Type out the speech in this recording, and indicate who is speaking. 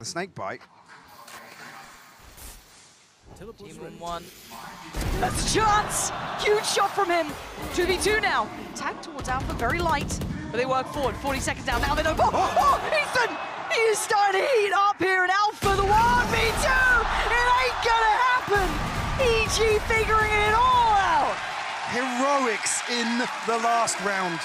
Speaker 1: The snake bite.
Speaker 2: Team one. That's a chance! Huge shot from him. 2v2 now. Tag towards Alpha, very light. But they work forward. 40 seconds down. Now they're Oh, oh, Ethan! He is starting to heat up here in Alpha. The 1v2! It ain't gonna happen! EG figuring it all out!
Speaker 1: Heroics in the last round.